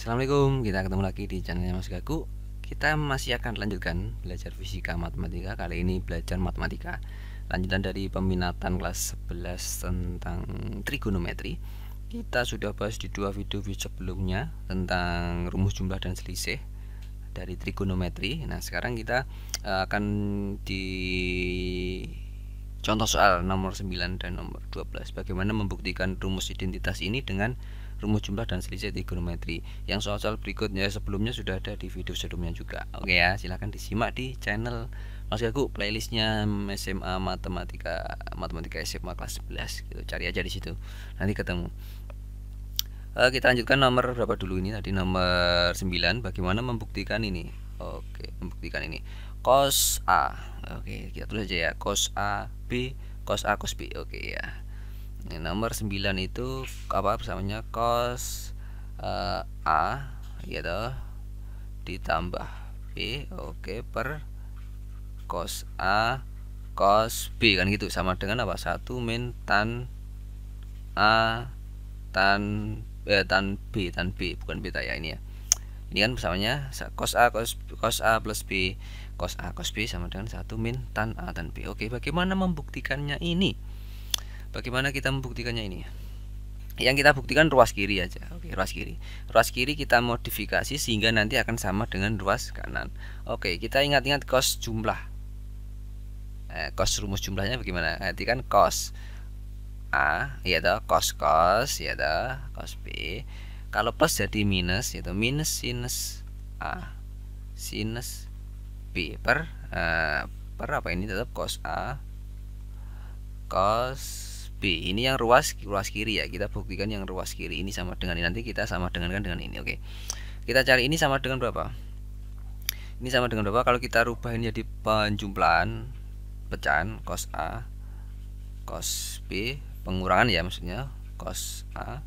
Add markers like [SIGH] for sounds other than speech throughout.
Assalamualaikum, kita ketemu lagi di channelnya Mas Gaku. Kita masih akan lanjutkan belajar fisika matematika. Kali ini belajar matematika. Lanjutan dari peminatan kelas 11 tentang trigonometri. Kita sudah bahas di dua video sebelumnya Tentang rumus jumlah dan selisih Dari trigonometri. Nah sekarang kita eh, akan di contoh soal nomor 9 dan nomor 12 Bagaimana membuktikan rumus identitas ini dengan rumus jumlah dan selisih trigonometri. Yang soal-soal berikutnya sebelumnya sudah ada di video sebelumnya juga. Oke ya silahkan disimak di channel Mas Gaku playlistnya SMA matematika matematika SMA kelas 11 gitu. Cari aja di situ nanti ketemu. Uh, kita lanjutkan nomor berapa dulu ini? Tadi nomor 9 bagaimana membuktikan ini? Oke membuktikan ini. Cos A. Oke kita tulis aja ya. Cos A B cos A cos B. Oke ya ini nomor 9 itu apa bersamanya cos uh, A gitu ditambah B oke okay, per cos A cos B kan gitu. Sama dengan apa? Satu min tan A tan eh, tan B tan B bukan beta ya ini ya. Ini kan bersamanya cos A cos cos A plus B. Cos A cos B sama dengan satu min tan A tan B. Oke bagaimana membuktikannya ini Bagaimana kita membuktikannya ini? Yang kita buktikan ruas kiri aja. Oke, ruas kiri. Ruas kiri kita modifikasi sehingga nanti akan sama dengan ruas kanan. Oke, kita ingat-ingat cos jumlah. Eh, cos rumus jumlahnya bagaimana? Nanti kan cos A, ya toh, cos cos, ya toh, cos B. Kalau plus jadi minus, yaitu minus sinus A sinus B per uh, per apa ini tetap cos A cos B. Ini yang ruas ruas kiri ya. Kita buktikan yang ruas kiri ini sama dengan ini. Nanti kita sama dengan dengan ini oke. Kita cari ini sama dengan berapa? Ini sama dengan berapa? Kalau kita rubah ini jadi penjumlahan pecahan cos A cos B pengurangan ya maksudnya. Cos A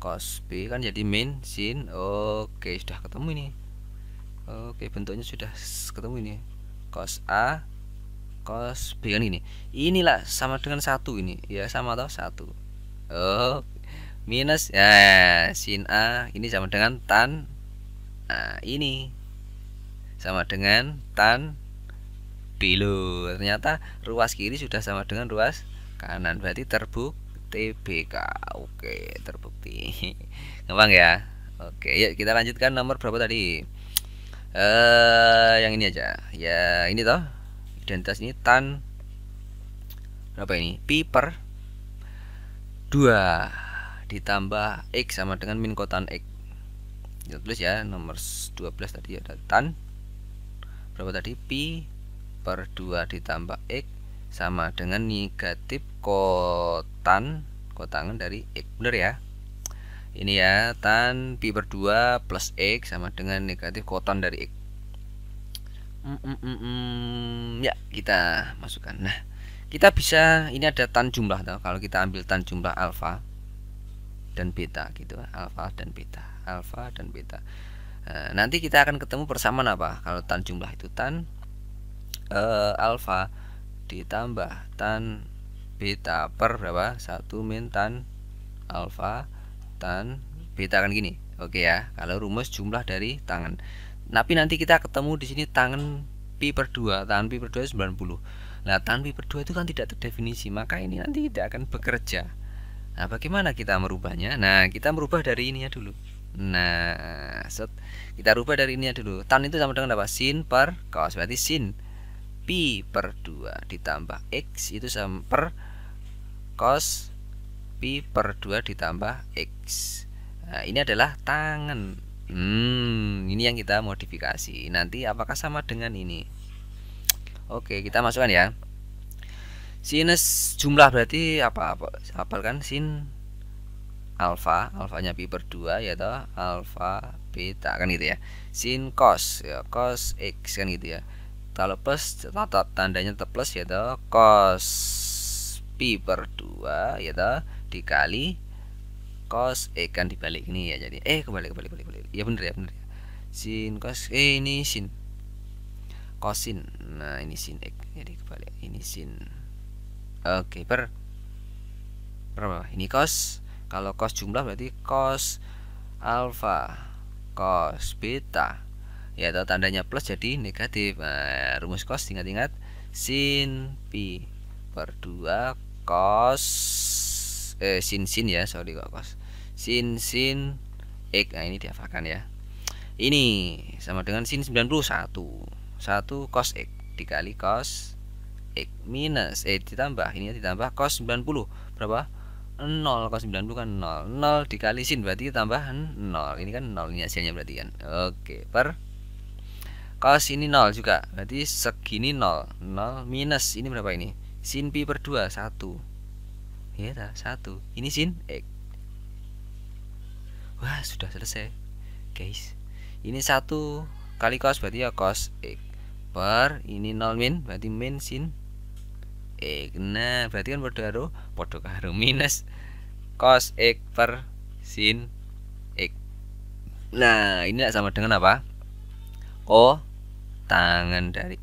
cos B kan jadi min sin oke sudah ketemu ini. Oke bentuknya sudah ketemu ini. Cos A cos B ini. Inilah sama dengan satu ini. Ya sama atau satu. Oh minus. Ya sin A. Ini sama dengan tan. Nah ini. Sama dengan tan B ternyata ruas kiri sudah sama dengan ruas kanan. Berarti terbukti BK oke terbukti. [LAUGHS] Gampang ya? Oke yuk kita lanjutkan nomor berapa tadi? Eh yang ini aja. Ya ini toh identitas ini tan berapa ini? Pi per 2 ditambah x sama dengan min kotan x. Kita tulis ya nomor 12 tadi ada tan. Berapa tadi? Pi per 2 ditambah x sama dengan negatif kotan kotangan dari x. Bener ya? Ini ya tan pi per 2 plus x sama dengan negatif kotan dari x ya kita masukkan. Nah kita bisa ini ada tan jumlah tuh kalau kita ambil tan jumlah alfa dan beta gitu alfa dan beta alfa dan beta. Nah, nanti kita akan ketemu persamaan apa? Kalau tan jumlah itu tan uh, alfa ditambah tan beta per berapa? Satu min tan alfa tan beta kan gini. Oke ya kalau rumus jumlah dari tangan tapi nanti kita ketemu di sini tangan pi per 2 tangan pi per 2 90 nah tangan pi per 2 itu kan tidak terdefinisi maka ini nanti tidak akan bekerja. Nah bagaimana kita merubahnya? Nah kita merubah dari ini ya dulu. Nah set. Kita rubah dari ini ya dulu. Tan itu sama dengan apa? Sin per cos. Berarti sin pi per 2 ditambah x itu sama per cos pi per 2 ditambah x. Nah ini adalah tangan Hmm, ini yang kita modifikasi. Nanti apakah sama dengan ini? Oke, kita masukkan ya. Sinus jumlah berarti apa? apa hafal kan sin alfa, alfanya pi per 2 ya toh, alfa beta kan gitu ya. Sin cos ya, cos x kan gitu ya. Kalau plus tandanya tetap plus ya toh, cos pi per 2 ya toh dikali cos e kan dibalik ini ya jadi. Eh kembali kembali kembali kembali ya bener ya bener ya. Sin cos eh ini sin. Kosin. Nah ini sin x. Jadi kembali ini sin. Oke per. Berapa ini cos kalau cos jumlah berarti cos alfa cos beta. Ya atau tandanya plus jadi negatif. Nah, rumus cos ingat-ingat. Sin pi per 2 cos eh sin sin ya sorry kok cos sin sin x. Nah ini dihafalkan ya. Ini sama dengan sin 91 1 cos x dikali cos x minus eh ditambah. Ini ditambah cos 90 berapa? 0 cos 90 kan 0 0 dikali sin berarti tambah 0 ini kan 0 ini hasilnya berarti kan. Oke per cos ini 0 juga. Berarti segini 0 0 minus. Ini berapa ini? Sin pi per 2 1 ya tak 1 ini sin x wah sudah selesai. Guys ini 1 kali cos berarti ya cos x per ini 0 min berarti min sin x nah berarti kan podo karo podo karo minus cos x per sin x nah ini sama dengan apa? Oh tangan dari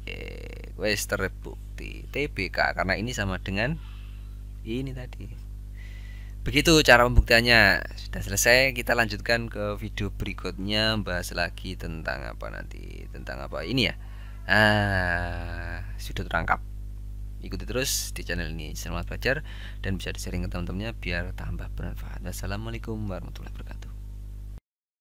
X terbukti TBK karena ini sama dengan ini tadi begitu cara pembuktiannya. Sudah selesai kita lanjutkan ke video berikutnya bahas lagi tentang apa nanti tentang apa ini ya. Ah sudah terangkap ikuti terus di channel ini selamat belajar dan bisa di sharing ke teman-temannya biar tambah bermanfaat. Wassalamualaikum warahmatullahi wabarakatuh